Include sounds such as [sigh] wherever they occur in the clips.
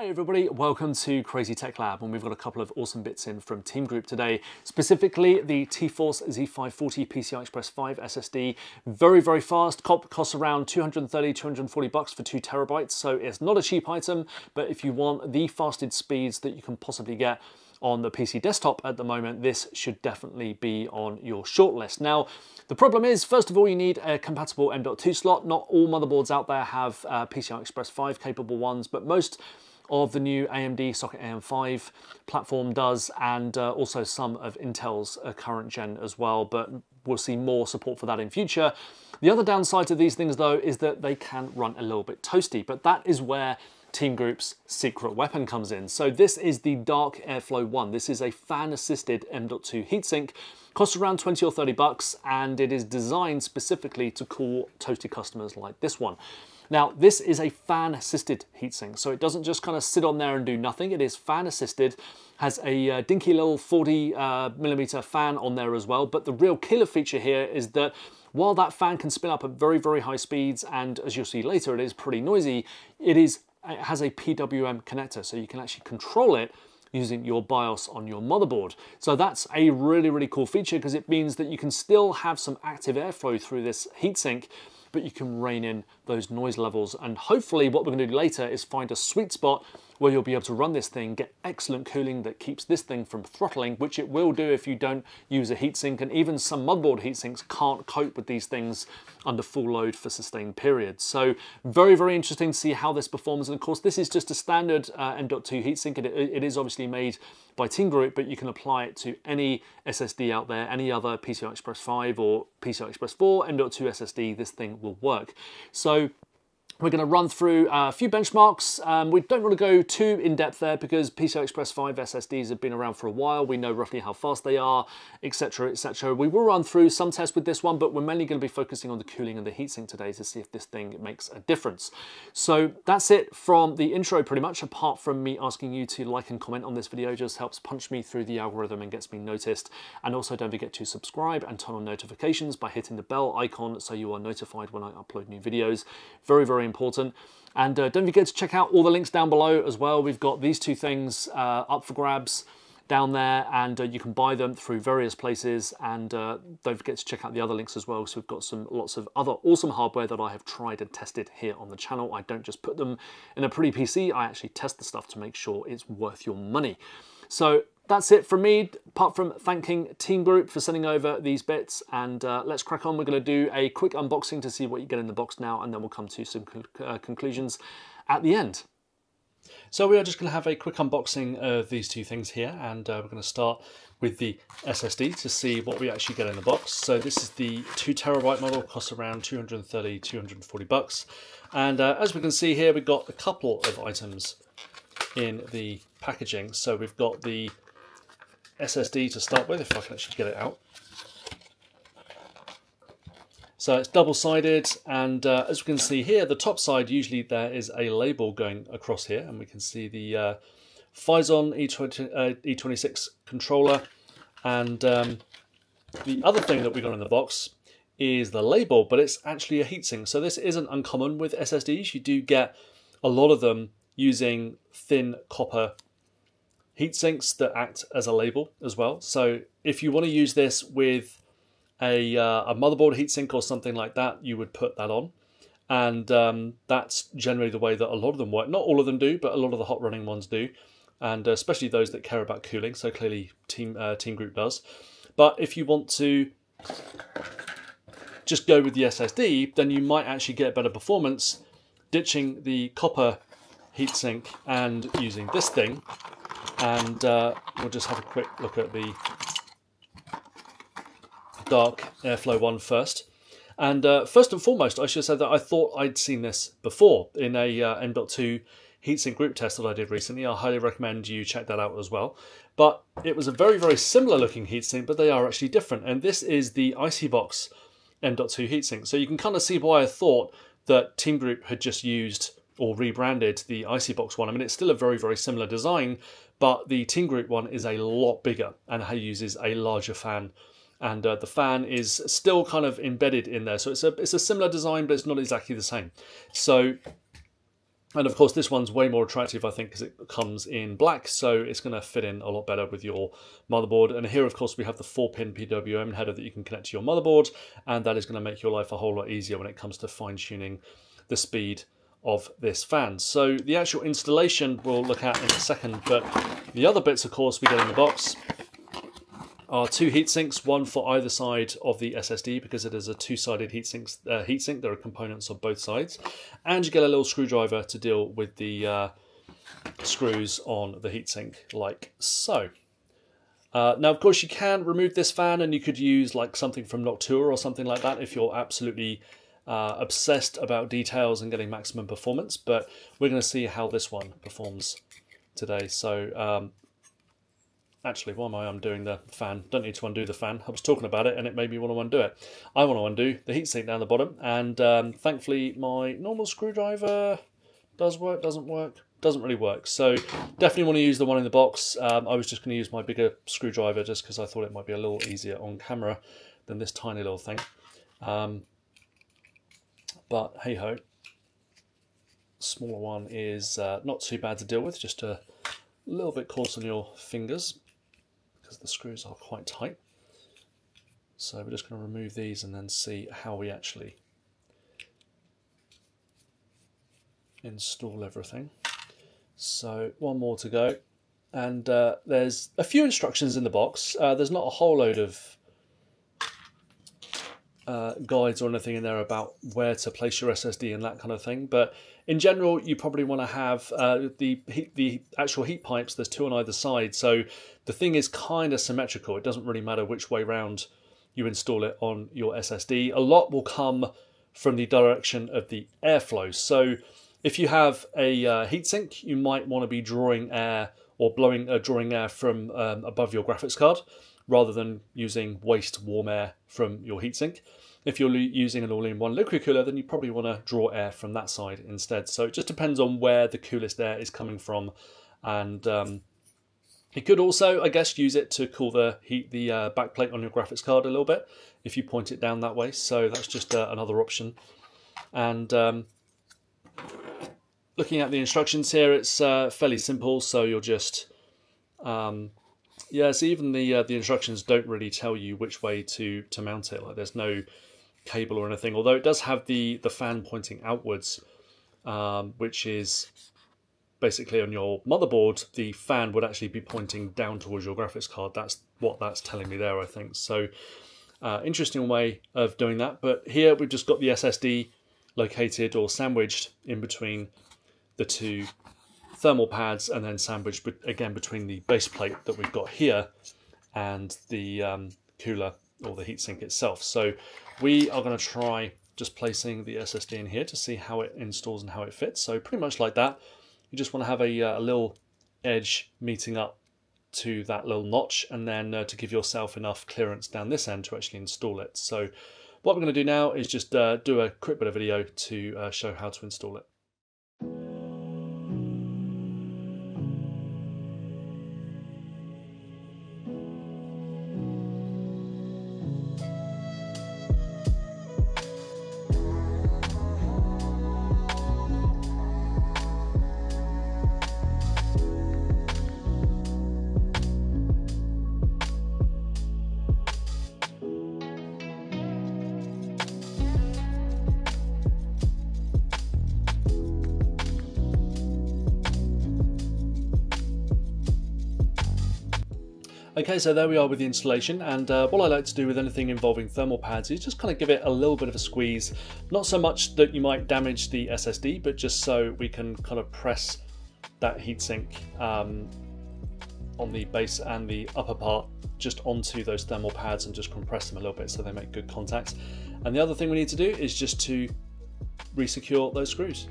Hey everybody, welcome to Crazy Tech Lab and we've got a couple of awesome bits in from Team Group today, specifically the T-Force Z540 PCI Express 5 SSD. Very, very fast, COP costs around 230, 240 bucks for two terabytes, so it's not a cheap item, but if you want the fastest speeds that you can possibly get on the PC desktop at the moment, this should definitely be on your shortlist. Now, the problem is, first of all, you need a compatible M.2 slot. Not all motherboards out there have uh, PCI Express 5 capable ones, but most of the new AMD Socket AM5 platform does, and uh, also some of Intel's uh, current gen as well, but we'll see more support for that in future. The other downside to these things though is that they can run a little bit toasty, but that is where Team Group's secret weapon comes in. So this is the Dark Airflow 1. This is a fan-assisted M.2 heatsink. Costs around 20 or 30 bucks, and it is designed specifically to cool toasty customers like this one. Now, this is a fan-assisted heatsink, so it doesn't just kind of sit on there and do nothing. It is fan-assisted, has a uh, dinky little 40 uh, millimeter fan on there as well, but the real killer feature here is that while that fan can spin up at very, very high speeds, and as you'll see later, it is pretty noisy, it is it has a PWM connector, so you can actually control it using your BIOS on your motherboard. So that's a really, really cool feature because it means that you can still have some active airflow through this heatsink but you can rein in those noise levels. And hopefully what we're gonna do later is find a sweet spot where you'll be able to run this thing, get excellent cooling that keeps this thing from throttling, which it will do if you don't use a heatsink, and even some motherboard heatsinks can't cope with these things under full load for sustained periods. So very, very interesting to see how this performs. And of course, this is just a standard uh, M.2 heatsink. It, it is obviously made by Team Group, but you can apply it to any SSD out there, any other PCI Express 5 or PCI Express 4, M.2 SSD, this thing will work. So we're going to run through a few benchmarks. Um, we don't want to go too in-depth there because PCI Express 5 SSDs have been around for a while. We know roughly how fast they are, etc, etc. We will run through some tests with this one, but we're mainly going to be focusing on the cooling and the heatsink today to see if this thing makes a difference. So that's it from the intro pretty much, apart from me asking you to like and comment on this video. just helps punch me through the algorithm and gets me noticed. And also don't forget to subscribe and turn on notifications by hitting the bell icon so you are notified when I upload new videos. Very, very important. And uh, don't forget to check out all the links down below as well. We've got these two things uh, up for grabs down there and uh, you can buy them through various places and uh, don't forget to check out the other links as well so we've got some lots of other awesome hardware that I have tried and tested here on the channel I don't just put them in a pretty PC I actually test the stuff to make sure it's worth your money so that's it from me, apart from thanking Team Group for sending over these bits. And uh, let's crack on. We're going to do a quick unboxing to see what you get in the box now, and then we'll come to some uh, conclusions at the end. So we are just going to have a quick unboxing of these two things here, and uh, we're going to start with the SSD to see what we actually get in the box. So this is the two terabyte model, costs around 230, 240 bucks. And uh, as we can see here, we've got a couple of items in the packaging. So we've got the SSD to start with, if I can actually get it out. So it's double-sided, and uh, as we can see here, the top side, usually there is a label going across here, and we can see the uh, Phison E20, uh, E26 controller, and um, the other thing that we got in the box is the label, but it's actually a heatsink. So this isn't uncommon with SSDs. You do get a lot of them using thin copper heat sinks that act as a label as well. So if you want to use this with a, uh, a motherboard heatsink or something like that, you would put that on. And um, that's generally the way that a lot of them work. Not all of them do, but a lot of the hot running ones do. And uh, especially those that care about cooling. So clearly Team, uh, Team Group does. But if you want to just go with the SSD, then you might actually get better performance ditching the copper heatsink and using this thing and uh, we'll just have a quick look at the dark airflow one first. And uh, first and foremost, I should say that I thought I'd seen this before in a uh, M.2 heatsink group test that I did recently. I highly recommend you check that out as well. But it was a very, very similar looking heatsink, but they are actually different. And this is the Icy Box M.2 heatsink. So you can kind of see why I thought that Team Group had just used or rebranded the Icy Box one. I mean, it's still a very, very similar design, but the Team Group one is a lot bigger and uses a larger fan. And uh, the fan is still kind of embedded in there. So it's a, it's a similar design, but it's not exactly the same. So And of course, this one's way more attractive, I think, because it comes in black, so it's going to fit in a lot better with your motherboard. And here, of course, we have the 4-pin PWM header that you can connect to your motherboard, and that is going to make your life a whole lot easier when it comes to fine-tuning the speed of this fan. So the actual installation we'll look at in a second, but the other bits, of course, we get in the box are two heat sinks, one for either side of the SSD because it is a two-sided heatsink. Uh, heatsink. There are components on both sides, and you get a little screwdriver to deal with the uh, screws on the heatsink, like so. Uh, now, of course, you can remove this fan, and you could use like something from Noctua or something like that if you're absolutely uh, obsessed about details and getting maximum performance. But we're going to see how this one performs today. So um, actually, why am I undoing the fan? Don't need to undo the fan. I was talking about it and it made me want to undo it. I want to undo the heatsink down the bottom and um, thankfully my normal screwdriver does work, doesn't work, doesn't really work. So definitely want to use the one in the box. Um, I was just going to use my bigger screwdriver just because I thought it might be a little easier on camera than this tiny little thing. Um, but hey ho, smaller one is uh, not too bad to deal with, just a little bit coarse on your fingers because the screws are quite tight. So we're just going to remove these and then see how we actually install everything. So one more to go. And uh, there's a few instructions in the box. Uh, there's not a whole load of uh, guides or anything in there about where to place your SSD and that kind of thing. But in general, you probably want to have uh, the heat, the actual heat pipes. There's two on either side, so the thing is kind of symmetrical. It doesn't really matter which way round you install it on your SSD. A lot will come from the direction of the airflow. So if you have a uh, heatsink, you might want to be drawing air or blowing uh, drawing air from um, above your graphics card rather than using waste warm air from your heatsink. If you're using an all-in-one liquid cooler, then you probably want to draw air from that side instead. So it just depends on where the coolest air is coming from. And um, you could also, I guess, use it to cool the heat the uh, backplate on your graphics card a little bit if you point it down that way. So that's just uh, another option. And um, looking at the instructions here, it's uh, fairly simple. So you'll just um, yeah, so even the uh, the instructions don't really tell you which way to to mount it. Like there's no cable or anything. Although it does have the the fan pointing outwards, um, which is basically on your motherboard. The fan would actually be pointing down towards your graphics card. That's what that's telling me there. I think so. Uh, interesting way of doing that. But here we've just got the SSD located or sandwiched in between the two thermal pads and then sandwiched again between the base plate that we've got here and the um, cooler or the heatsink itself. So we are going to try just placing the SSD in here to see how it installs and how it fits. So pretty much like that. You just want to have a, uh, a little edge meeting up to that little notch and then uh, to give yourself enough clearance down this end to actually install it. So what we're going to do now is just uh, do a quick bit of video to uh, show how to install it. Okay, so there we are with the installation, and uh, what I like to do with anything involving thermal pads is just kind of give it a little bit of a squeeze. Not so much that you might damage the SSD, but just so we can kind of press that heatsink um, on the base and the upper part just onto those thermal pads and just compress them a little bit so they make good contact. And the other thing we need to do is just to resecure those screws.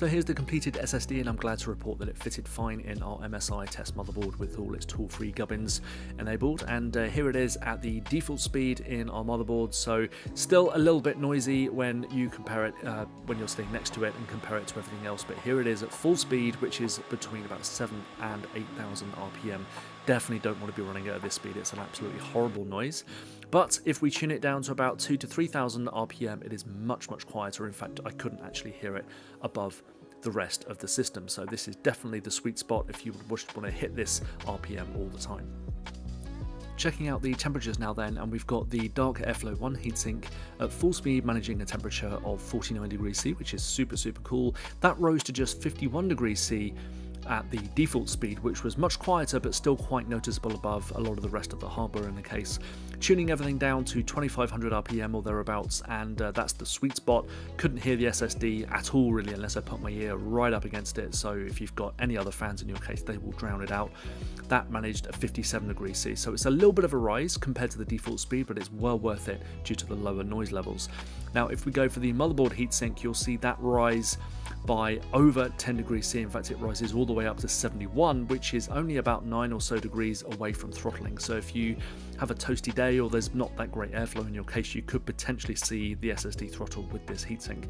So here's the completed SSD and I'm glad to report that it fitted fine in our MSI test motherboard with all its tool-free gubbins enabled. And uh, here it is at the default speed in our motherboard. So still a little bit noisy when you compare it uh, when you're sitting next to it and compare it to everything else. But here it is at full speed which is between about 7 and 8000 RPM definitely don't want to be running at this speed. It's an absolutely horrible noise but if we tune it down to about 2 to 3000 RPM, it is much, much quieter. In fact, I couldn't actually hear it above the rest of the system. So this is definitely the sweet spot if you would want to hit this RPM all the time. Checking out the temperatures now then, and we've got the Dark Airflow 1 heatsink at full speed managing a temperature of 49 degrees C, which is super, super cool. That rose to just 51 degrees C at the default speed, which was much quieter but still quite noticeable above a lot of the rest of the hardware in the case. Tuning everything down to 2500 RPM or thereabouts, and uh, that's the sweet spot. Couldn't hear the SSD at all really unless I put my ear right up against it, so if you've got any other fans in your case, they will drown it out. That managed at 57 degrees C, so it's a little bit of a rise compared to the default speed, but it's well worth it due to the lower noise levels. Now, if we go for the motherboard heatsink, you'll see that rise by over 10 degrees C. In fact, it rises all the way up to 71, which is only about 9 or so degrees away from throttling. So if you have a toasty day or there's not that great airflow in your case, you could potentially see the SSD throttle with this heatsink.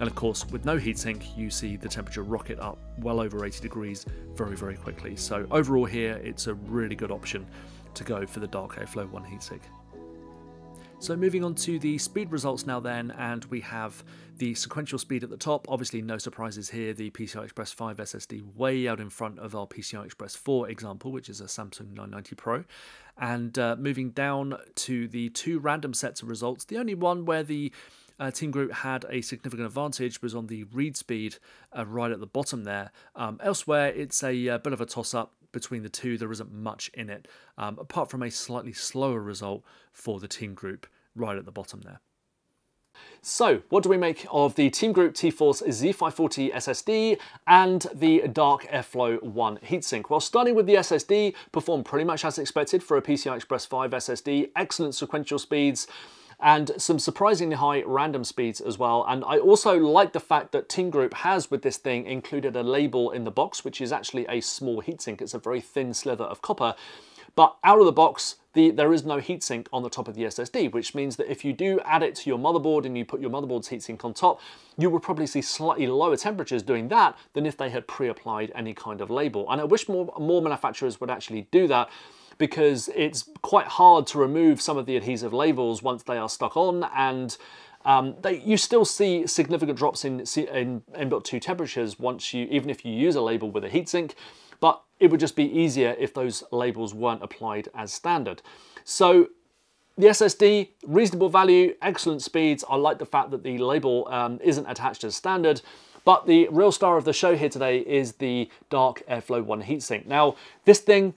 And of course, with no heatsink, you see the temperature rocket up well over 80 degrees very, very quickly. So overall here, it's a really good option to go for the Dark Airflow 1 heatsink. So moving on to the speed results now then, and we have the sequential speed at the top. Obviously no surprises here, the PCI Express 5 SSD way out in front of our PCI Express 4 example, which is a Samsung 990 Pro. And uh, moving down to the two random sets of results, the only one where the uh, Team Group had a significant advantage was on the read speed uh, right at the bottom there. Um, elsewhere, it's a, a uh, bit of a toss up between the two. There isn't much in it, um, apart from a slightly slower result for the Team Group right at the bottom there. So, what do we make of the Team Group T-Force Z540 SSD and the Dark Airflow 1 heatsink? Well, starting with the SSD, performed pretty much as expected for a PCI Express 5 SSD, excellent sequential speeds, and some surprisingly high random speeds as well. And I also like the fact that Team Group has with this thing included a label in the box, which is actually a small heatsink. It's a very thin sliver of copper. But out of the box, the, there is no heatsink on the top of the SSD, which means that if you do add it to your motherboard and you put your motherboard's heatsink on top, you will probably see slightly lower temperatures doing that than if they had pre-applied any kind of label. And I wish more, more manufacturers would actually do that because it's quite hard to remove some of the adhesive labels once they are stuck on and um, they, you still see significant drops in, in M.2 temperatures once you, even if you use a label with a heatsink, but it would just be easier if those labels weren't applied as standard. So the SSD, reasonable value, excellent speeds. I like the fact that the label um, isn't attached as standard. But the real star of the show here today is the Dark Airflow 1 heatsink. Now, this thing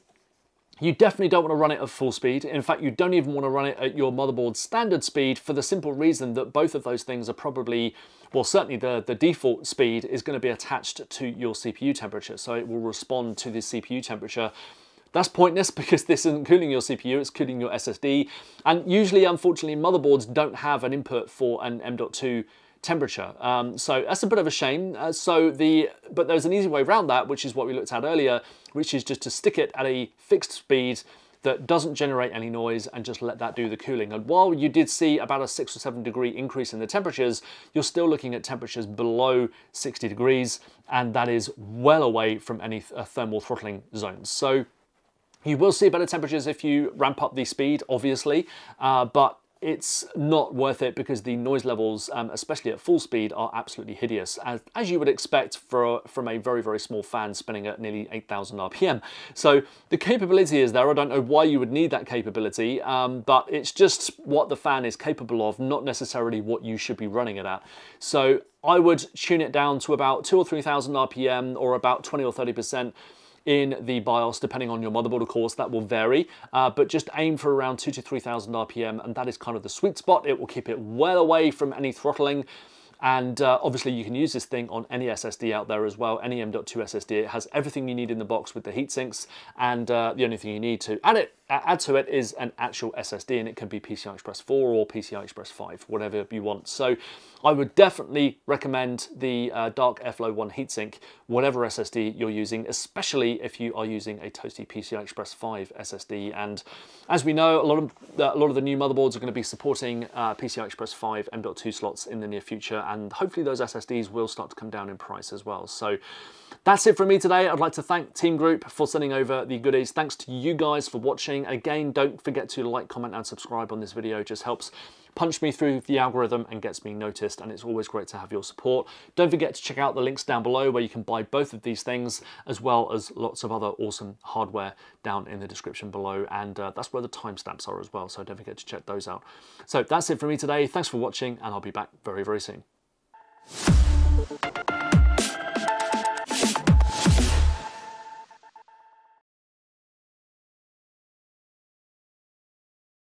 you definitely don't want to run it at full speed. In fact, you don't even want to run it at your motherboard's standard speed for the simple reason that both of those things are probably, well, certainly the, the default speed is going to be attached to your CPU temperature. So it will respond to the CPU temperature. That's pointless [laughs] because this isn't cooling your CPU, it's cooling your SSD. And usually, unfortunately, motherboards don't have an input for an M.2 temperature. Um, so that's a bit of a shame. Uh, so the but there's an easy way around that, which is what we looked at earlier, which is just to stick it at a fixed speed that doesn't generate any noise and just let that do the cooling. And while you did see about a six or seven degree increase in the temperatures, you're still looking at temperatures below 60 degrees, and that is well away from any th uh, thermal throttling zones. So you will see better temperatures if you ramp up the speed, obviously, uh, but it's not worth it because the noise levels, um, especially at full speed, are absolutely hideous, as, as you would expect for, from a very, very small fan spinning at nearly 8,000 RPM. So the capability is there. I don't know why you would need that capability, um, but it's just what the fan is capable of, not necessarily what you should be running it at. So I would tune it down to about 2 or 3,000 RPM or about 20 or 30% in the BIOS, depending on your motherboard, of course, that will vary, uh, but just aim for around two to 3,000 RPM, and that is kind of the sweet spot. It will keep it well away from any throttling, and uh, obviously you can use this thing on any SSD out there as well, any M.2 SSD. It has everything you need in the box with the heat sinks, and uh, the only thing you need to add it add to it is an actual SSD, and it can be PCI Express 4 or PCI Express 5, whatever you want. So I would definitely recommend the uh, Dark Airflow 1 heatsink, whatever SSD you're using, especially if you are using a toasty PCI Express 5 SSD. And as we know, a lot of a lot of the new motherboards are going to be supporting uh, PCI Express 5 M.2 slots in the near future, and hopefully those SSDs will start to come down in price as well. So that's it from me today. I'd like to thank Team Group for sending over the goodies. Thanks to you guys for watching. Again, don't forget to like, comment and subscribe on this video. It just helps punch me through the algorithm and gets me noticed and it's always great to have your support. Don't forget to check out the links down below where you can buy both of these things as well as lots of other awesome hardware down in the description below and uh, that's where the timestamps are as well so don't forget to check those out. So that's it for me today. Thanks for watching and I'll be back very very soon.